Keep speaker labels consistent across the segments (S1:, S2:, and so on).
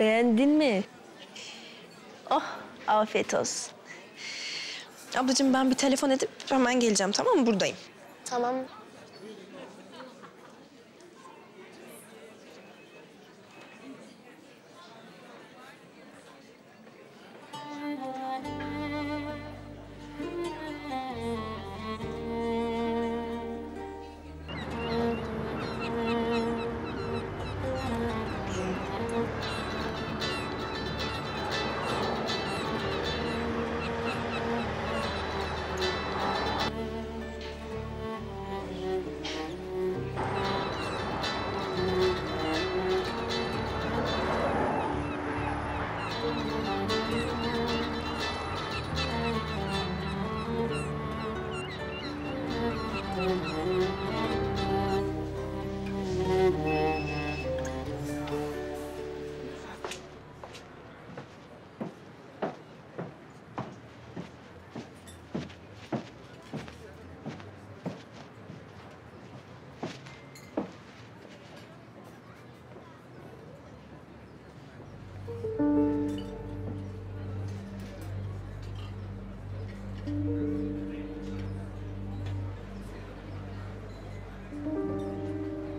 S1: Beğendin mi? Oh, afiyet olsun.
S2: Ablacığım ben bir telefon edip hemen geleceğim tamam mı? Buradayım.
S3: Tamam.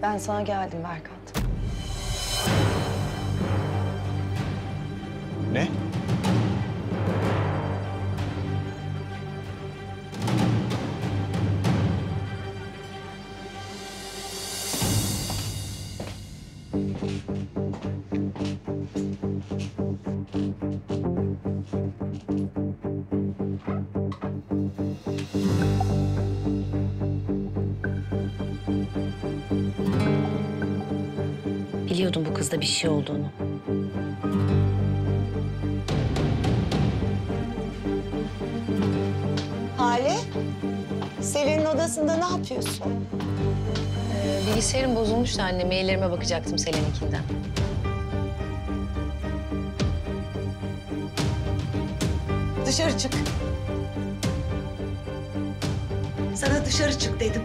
S4: Ben sana geldim Berkant.
S5: Ne?
S1: Biliyordum bu kızda bir şey olduğunu.
S6: Hale, Selin'in odasında ne yapıyorsun?
S1: Ee, bilgisayarım bozulmuştu anne. Maillerime bakacaktım Selen'ikinden.
S6: Dışarı çık. Sana dışarı çık dedim.